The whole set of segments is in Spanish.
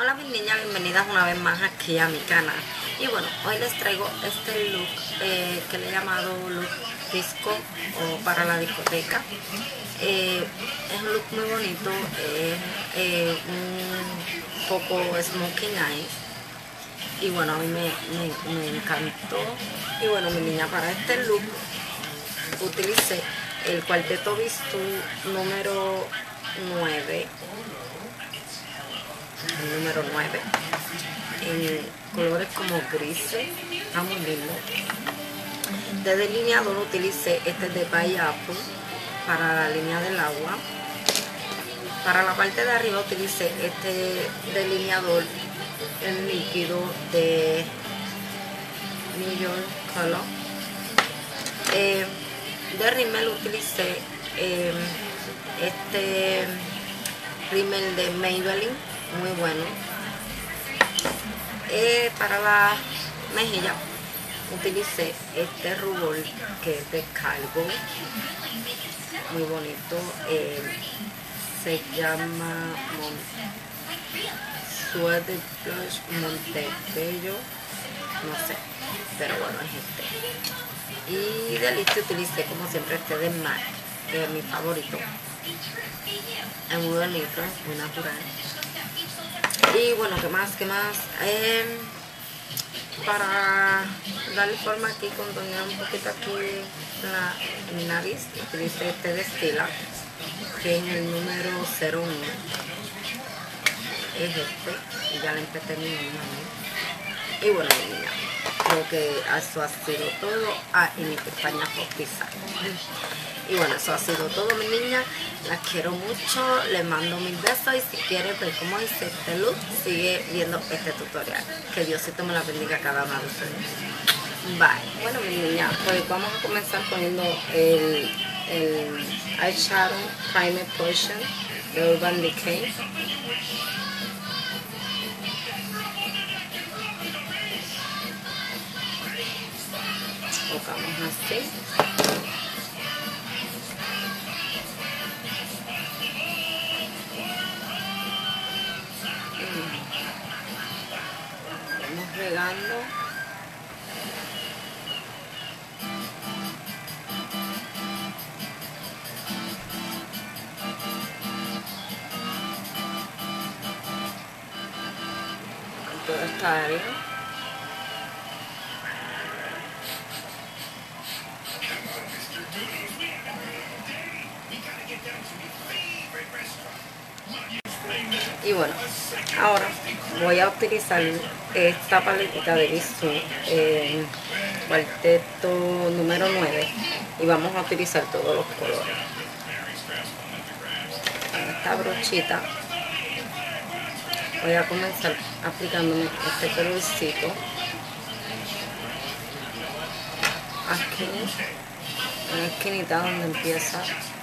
Hola mis niñas, bienvenidas una vez más aquí a mi canal. Y bueno, hoy les traigo este look eh, que le he llamado look disco o para la discoteca. Eh, es un look muy bonito, es eh, un poco smoking eyes y bueno, a mí me, me encantó. Y bueno mi niña para este look utilicé el cuarteto Bistú número 9 el número 9 en colores como grises está muy lindo de delineador utilicé este de Apple para la línea del agua. Para la parte de arriba utilicé este delineador en líquido de New York Color. Eh, de rímel utilicé eh, este rímel de Maybelline muy bueno. Eh, para la mejilla utilicé este rubor que es de Calvo. Muy bonito. Eh, se llama Suede Blush Montebello. No sé pero bueno es este. Y de listo utilicé como siempre este de MAC que es mi favorito. Es muy bonito, muy natural y bueno, ¿qué más? ¿qué más? Eh, para darle forma aquí, contornear un poquito aquí la, mi nariz, utilicé este de Stila que es el número 01 es este y ya le empecé mi niña y bueno niña que eso ha sido todo ah, y mi pestañas y bueno eso ha sido todo mi niña. Las quiero mucho les mando mil besos y si quieres ver cómo hice este look sigue viendo este tutorial. Que Diosito me la bendiga cada una de ustedes. Bye. Bueno mi niña pues vamos a comenzar poniendo el, el eyeshadow primer portion de Urban Decay colocamos así vamos regando. Toda esta área y bueno ahora voy a utilizar esta paletita de Bisú eh, cuarteto número 9 y vamos a utilizar todos los colores. Esta brochita voy a comenzar aplicándome este colorcito. Aquí en la esquinita donde empieza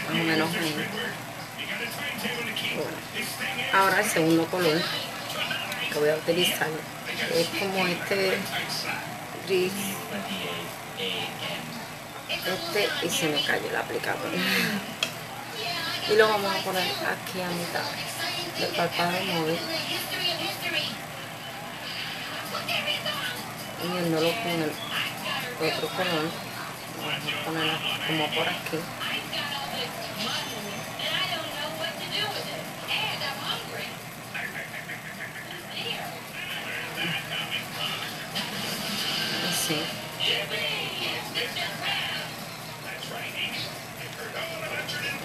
más o menos ahí. Bueno, ahora el segundo color que voy a utilizar. Es como este gris. Este y se me cayó el aplicador. Y lo vamos a poner aquí a mitad del párpado móvil uniéndolo con el otro color vamos a poner como por aquí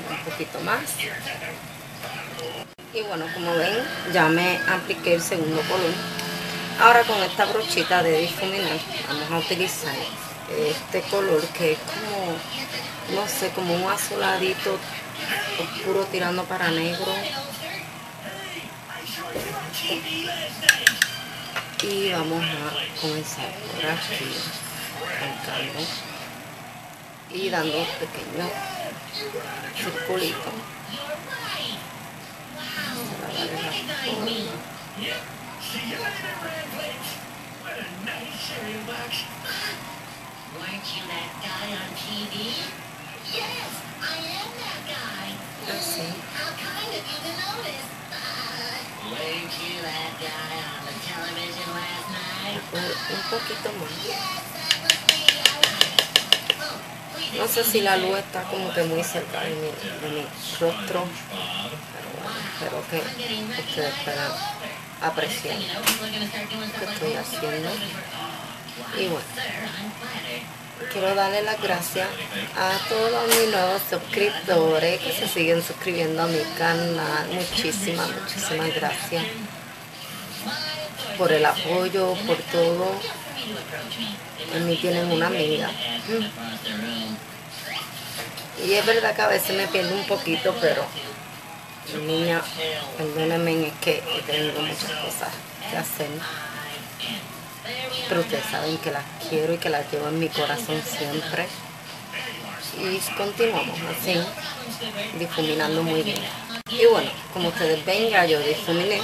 Un poquito más. Y bueno, como ven, ya me apliqué el segundo color. Ahora con esta brochita de difuminar vamos a utilizar este color que es como, no sé, como un azuladito oscuro tirando para negro. Y vamos a comenzar por aquí arrancando y dando un pequeño circulito para darle la forma. Weren't you that guy on TV? Yes, I am that guy. Así. Un, poquito más. No sé si la luz está como que muy cerca de mi, de mi rostro, pero bueno, espero que ustedes puedan apreciar lo que estoy haciendo. Y bueno, quiero darle las gracias a todos mis nuevos suscriptores que se siguen suscribiendo a mi canal. Muchísimas, muchísimas gracias por el apoyo, por todo. En mí tienen una amiga. Y es verdad que a veces me pierdo un poquito, pero niña, perdónenme, es que he tenido muchas cosas que hacer. Pero ustedes saben que las quiero y que las llevo en mi corazón siempre. Y continuamos así, difuminando muy bien. Y bueno, como ustedes ven, ya yo difuminé.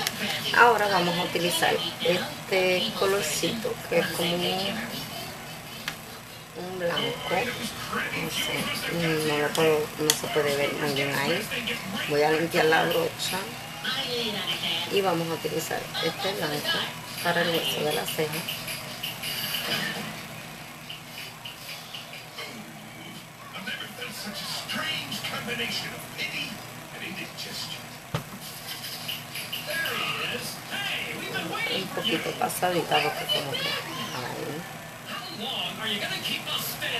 Ahora vamos a utilizar este colorcito que es como un, blanco. No sé, no, lo no se puede ver muy bien ahí. Voy a limpiar la brocha y vamos a utilizar este blanco para el hueso de la ceja. Pasadita porque como que ahí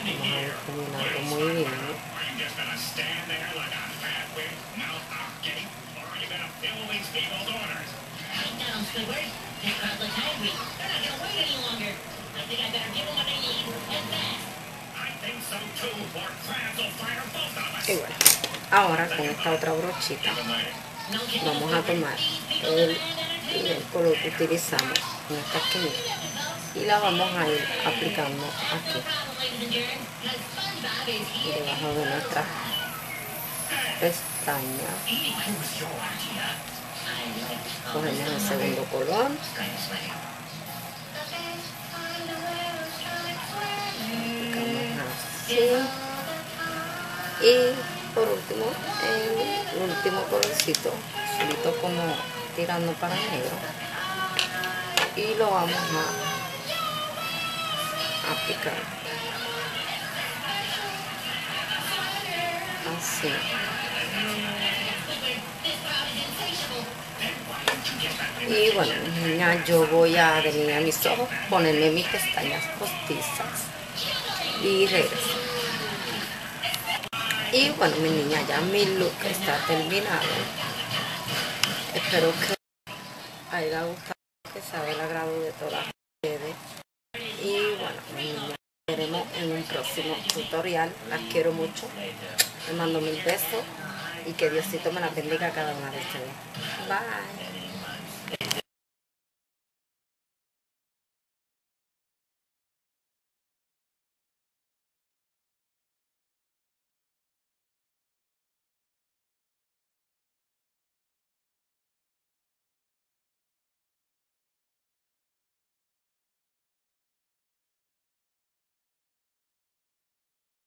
vamos a difuminarlo muy bien. Y bueno, ahora con esta otra brochita vamos a tomar el, el color que utilizamos esta y la vamos a ir aplicando aquí. Debajo de nuestras pestañas. Cogemos el segundo color, aplicamos así. Y por último el último colorcito, solito como tirando para negro y lo vamos a aplicar. Así. Y bueno niña yo voy a delinear mis ojos ponerme mis pestañas postizas y regreso. Y bueno mi niña ya mi look está terminado. Espero que haya gustado que sea del agrado de todas ustedes. Y bueno nos veremos en un próximo tutorial las quiero mucho. Les mando mil besos y que Diosito me las bendiga a cada una de ustedes. Bye